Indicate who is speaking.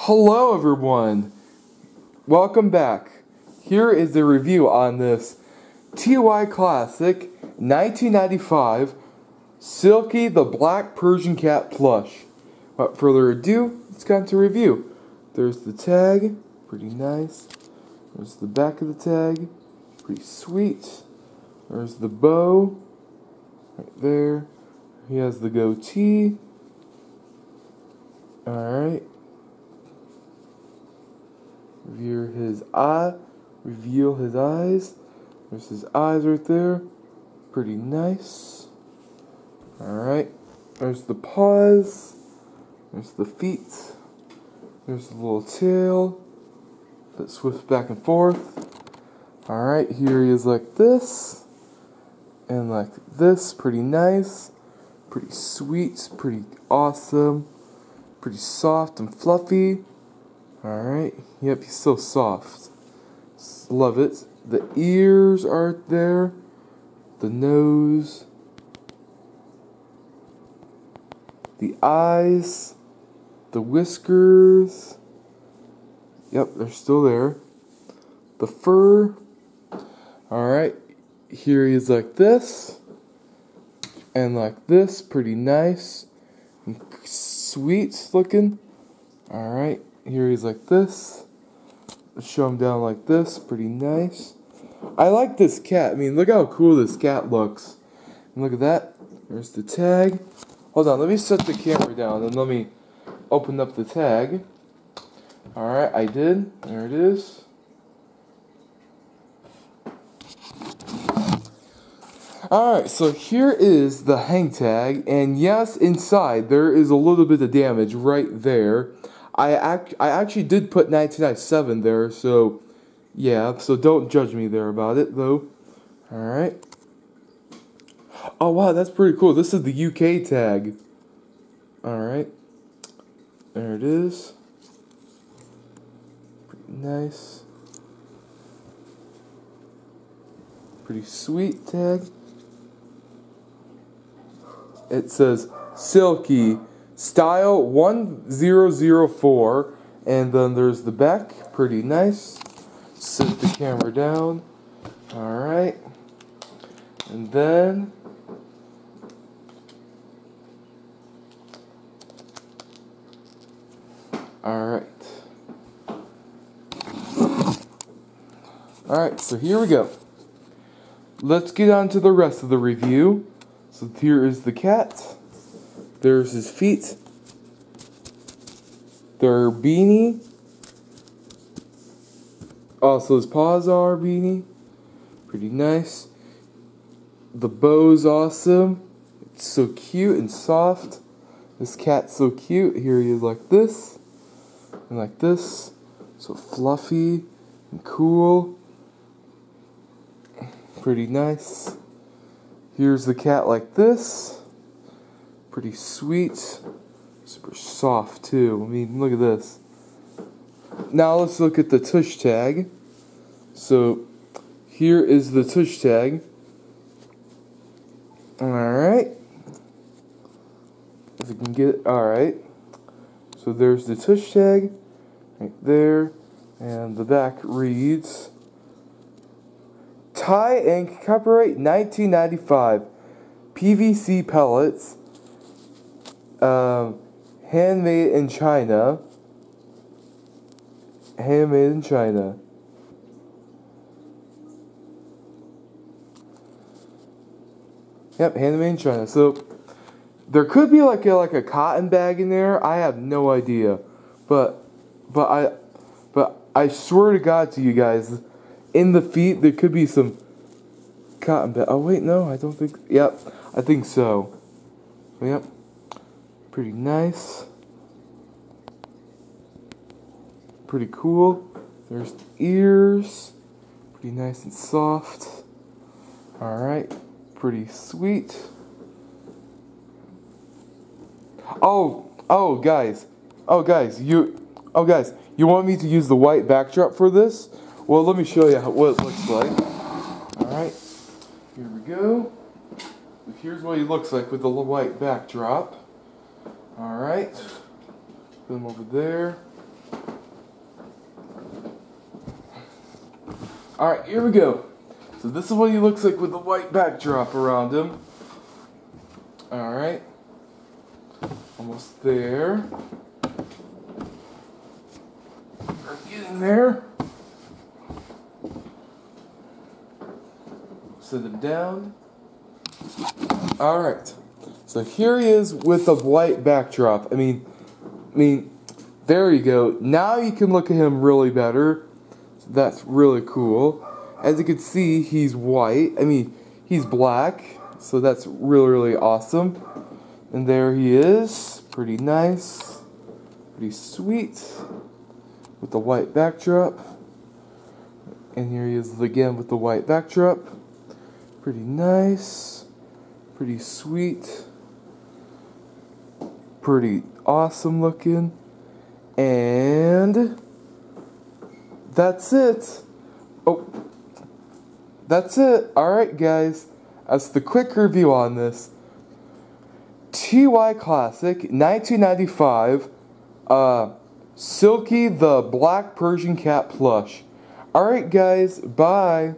Speaker 1: Hello, everyone. Welcome back. Here is the review on this TY Classic 1995 Silky the Black Persian Cat plush. Without further ado, let's get into review. There's the tag, pretty nice. There's the back of the tag, pretty sweet. There's the bow, right there. He has the goatee. Alright. Reveal his eye. Reveal his eyes. There's his eyes right there. Pretty nice. Alright. There's the paws. There's the feet. There's the little tail that swifts back and forth. Alright, here he is like this. And like this. Pretty nice. Pretty sweet. Pretty awesome. Pretty soft and fluffy. Alright. Yep, he's so soft. Love it. The ears are there. The nose. The eyes. The whiskers. Yep, they're still there. The fur. Alright. Here he is like this. And like this. Pretty nice. Sweet looking. Alright, here he's like this. Show him down like this. Pretty nice. I like this cat. I mean, look how cool this cat looks. And look at that. There's the tag. Hold on, let me set the camera down and let me open up the tag. Alright, I did. There it is. Alright, so here is the hang tag, and yes, inside there is a little bit of damage right there. I act I actually did put 1997 there, so yeah, so don't judge me there about it though. Alright. Oh wow, that's pretty cool. This is the UK tag. Alright. There it is. Pretty nice. Pretty sweet tag it says Silky Style 1004. And then there's the back. Pretty nice. Set the camera down. Alright. And then. Alright. Alright, so here we go. Let's get on to the rest of the review. So here is the cat. There's his feet. They're beanie. Also, his paws are beanie. Pretty nice. The bow's awesome. It's so cute and soft. This cat's so cute. Here he is like this. And like this. So fluffy and cool. Pretty nice. Here's the cat like this. Pretty sweet. Super soft too. I mean, look at this. Now let's look at the tush tag. So here is the tush tag. Alright. If you can get it. Alright. So there's the tush tag. Right there. And the back reads Ty Inc copyright 1995. PVC pellets. Um, handmade in China. Handmade in China. Yep, handmade in China. So there could be like a like a cotton bag in there. I have no idea, but but I but I swear to God to you guys in the feet, there could be some cotton bag. Oh, wait, no, I don't think. Yep, I think so. Yep. Pretty nice. Pretty cool. There's the ears. Pretty nice and soft. Alright. Pretty sweet. Oh, oh, guys. Oh, guys, you. Oh, guys, you want me to use the white backdrop for this? Well, let me show you what it looks like. Alright, here we go. Here's what he looks like with the white backdrop. All right, put them over there. All right, here we go. So this is what he looks like with the white backdrop around him. All right, almost there. We're getting there. Set him down. All right. So here he is with a white backdrop. I mean, I mean, there you go. Now you can look at him really better. That's really cool. As you can see, he's white. I mean, he's black. So that's really, really awesome. And there he is. Pretty nice. Pretty sweet. With the white backdrop. And here he is again with the white backdrop. Pretty nice. Pretty sweet. Pretty awesome looking. And that's it. Oh, that's it. Alright, guys. That's the quick review on this. TY Classic 1995. Uh, Silky the Black Persian Cat plush. Alright, guys. Bye.